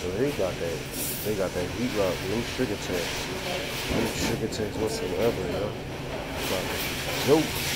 So they got that, they got that heat rock, no sugar tax, no sugar tax whatsoever, you know. joke.